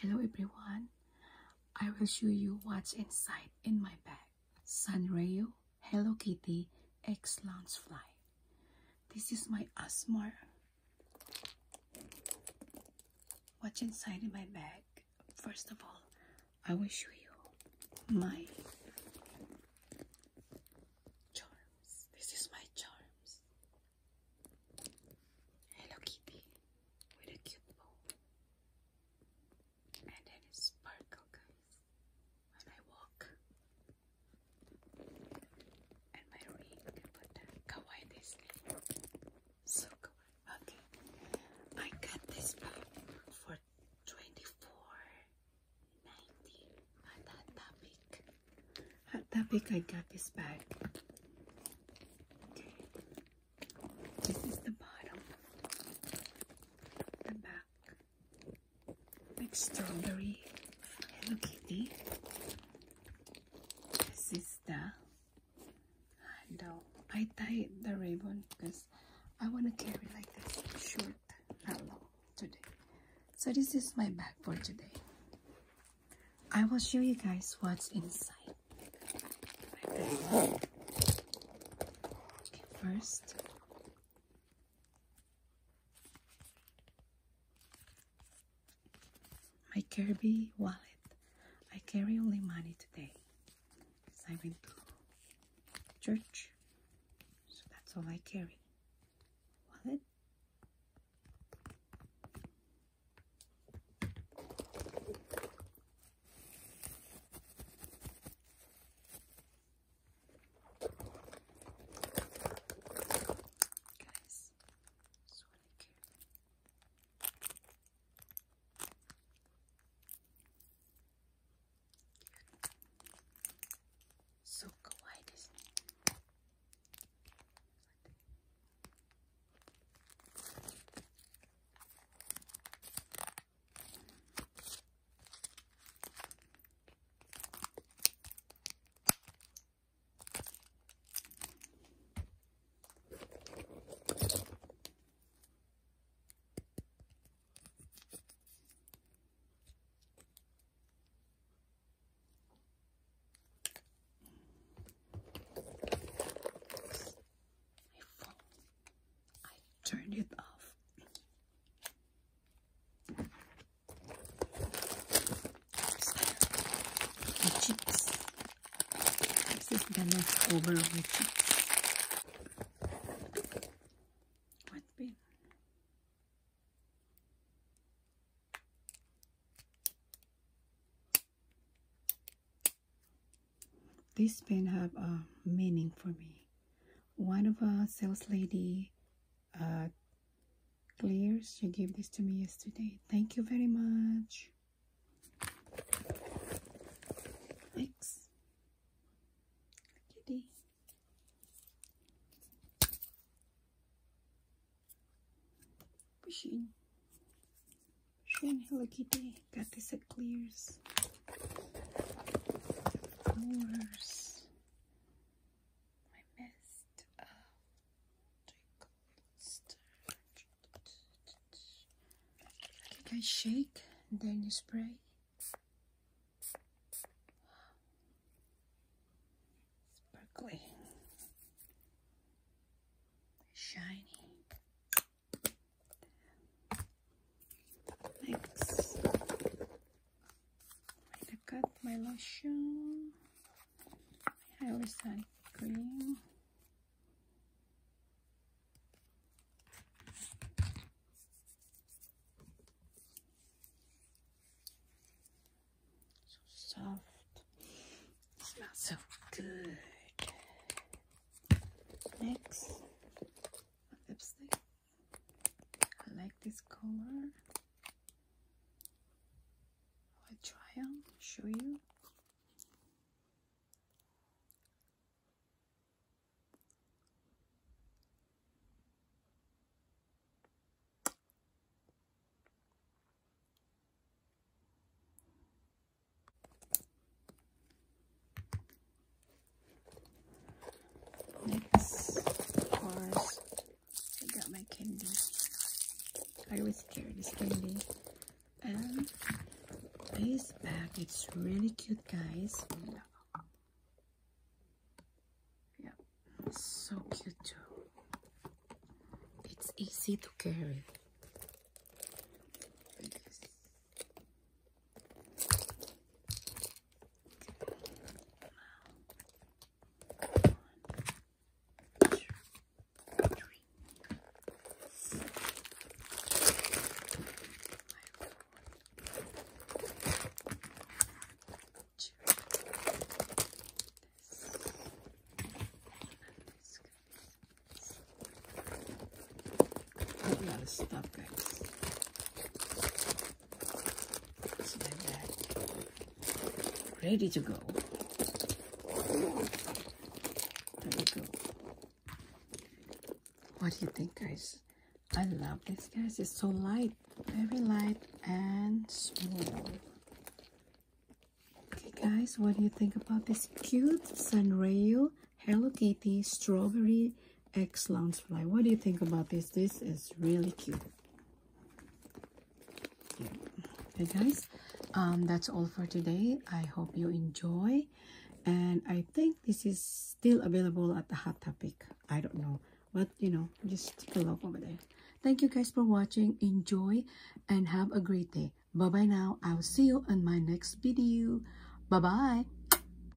Hello everyone. I will show you what's inside in my bag. Sanrio Hello Kitty X Lounge Fly. This is my ASMR. What's inside in my bag? First of all, I will show you my charms. This is my charms. Hello Kitty with a cute bow. And then it sparkle guys when I walk. And my ring put the kawaii Disney. So kawaii. Okay. I got this bag for twenty-four ninety at Hot Topic. Hot Topic I got this bag. Okay. This is the bottom. The back. Like strawberry Hello Kitty. This is the handle. I tied the ribbon because I want to carry like this short, not long today. So this is my bag for today. I will show you guys what's inside. Okay, first my Kirby wallet. I carry only money today because I went to church, so that's all I carry. Wallet. Turned it off. My cheeks. This is the leftover cheeks. What bin? This pen have a meaning for me one of a sales lady uh Claire's she gave this to me yesterday thank you very much Thanks. kitty Pushing. Hello Kitty. Got this at Claire's. Flowers. My best. Uh, guys shake and then you spray. Sparkly. Shiny. Next. I got my lotion. I always Hyaluronic cream. So good. Next, lipstick. I like this color. I'll try on, show you. Next, of course, I got my I always carry this candy. And um, this bag it's really cute guys yeah so cute too it's easy to carry a lot of stuff, like that. Ready to go. There we go. What do you think, guys? I love this, guys. It's so light, very light and small. Okay, guys, what do you think about this cute Sanrio Hello Kitty Strawberry X Loungefly? What do you think about this? This is really cute. Okay, guys, um, that's all for today. I hope you enjoy. And I think this is still available at the Hot Topic. I don't know. But, you know, just take a look over there. Thank you guys for watching. Enjoy and have a great day. Bye-bye now. I'll see you in my next video. Bye-bye.